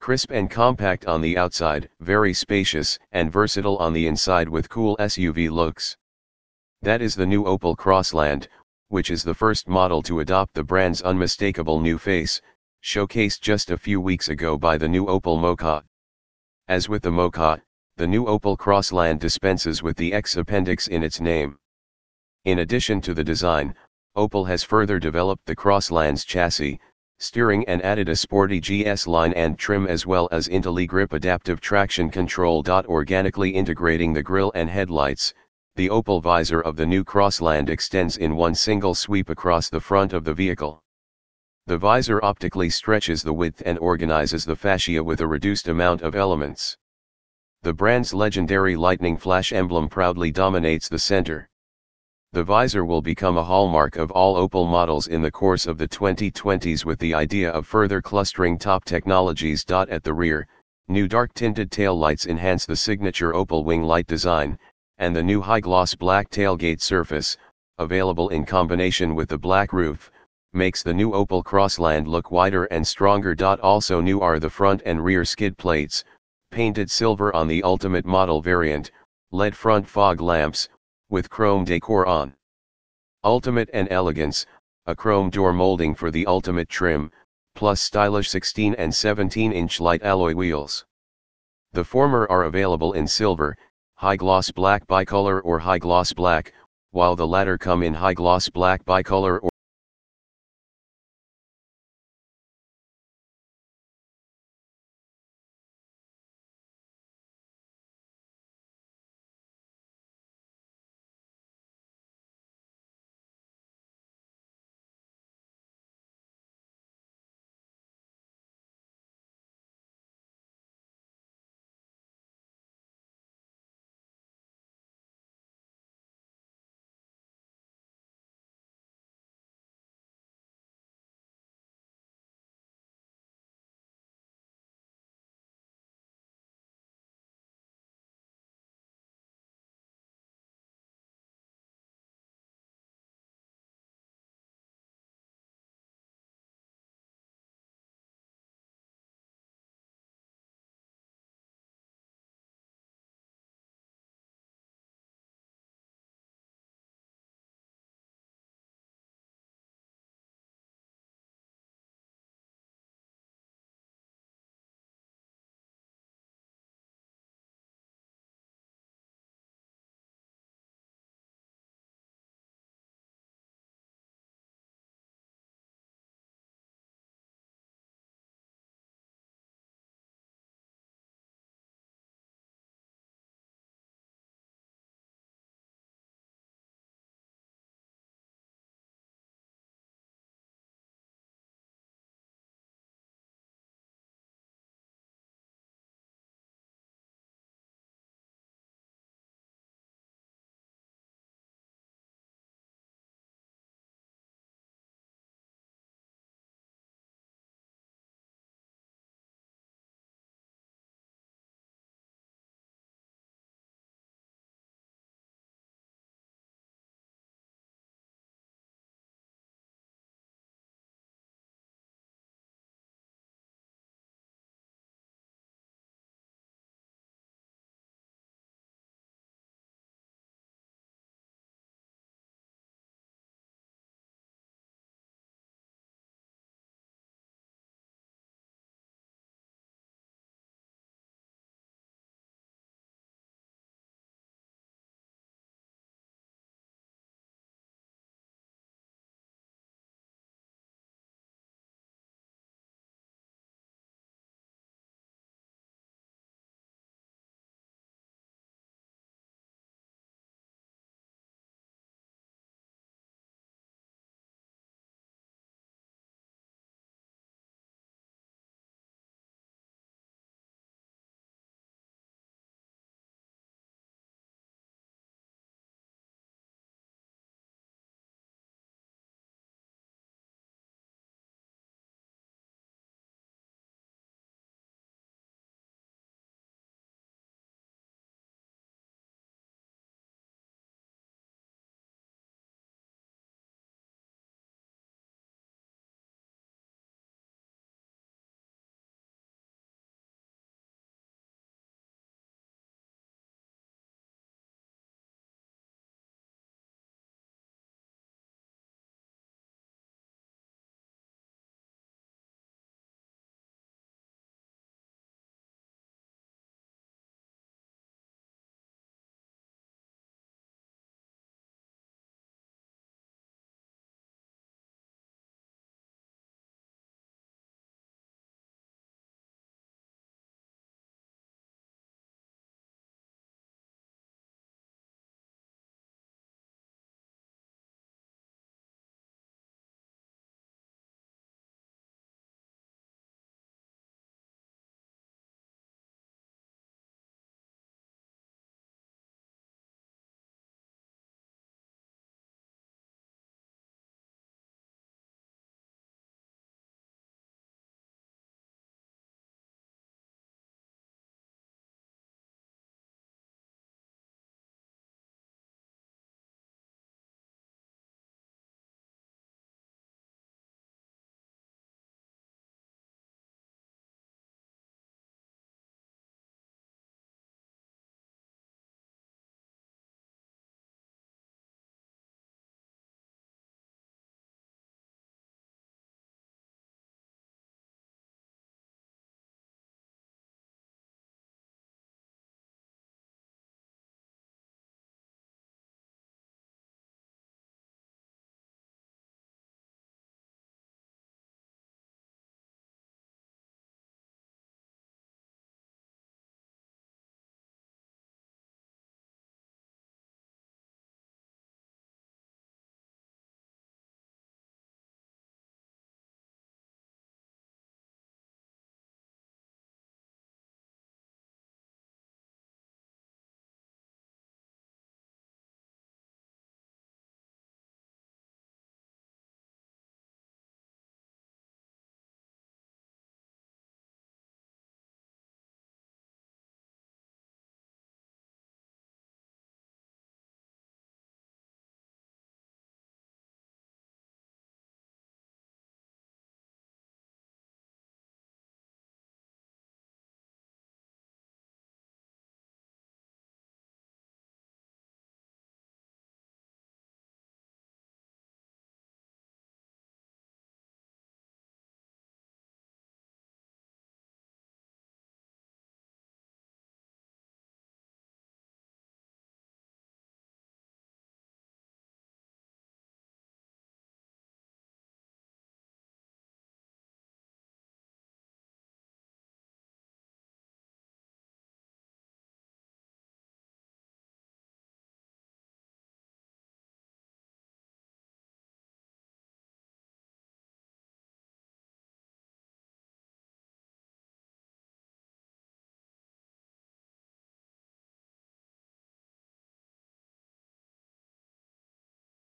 Crisp and compact on the outside, very spacious and versatile on the inside with cool SUV looks. That is the new Opel Crossland, which is the first model to adopt the brand's unmistakable new face, showcased just a few weeks ago by the new Opel Mokka. As with the Mokka, the new Opel Crossland dispenses with the X appendix in its name. In addition to the design, Opel has further developed the Crossland's chassis, steering and added a sporty GS line and trim as well as IntelliGrip adaptive traction control. Organically integrating the grille and headlights, the Opel Vizor of the new Crossland extends in one single sweep across the front of the vehicle. The Vizor optically stretches the width and organizes the fascia with a reduced amount of elements. The brand's legendary lightning flash emblem proudly dominates the center. The Vizor will become a hallmark of all Opel models in the course of the 2020s with the idea of further clustering top technologies. At the rear, new dark tinted tail lights enhance the signature Opel wing light design, and the new high gloss black tailgate surface, available in combination with the black roof, makes the new Opel Crossland look wider and stronger. Also new are the front and rear skid plates, painted silver on the Ultimate model variant, LED front fog lamps, with chrome decor on. Ultimate and Elegance, a chrome door molding for the Ultimate trim, plus stylish 16 and 17 inch light alloy wheels. The former are available in silver, high gloss black bicolor or high gloss black, while the latter come in high gloss black bicolor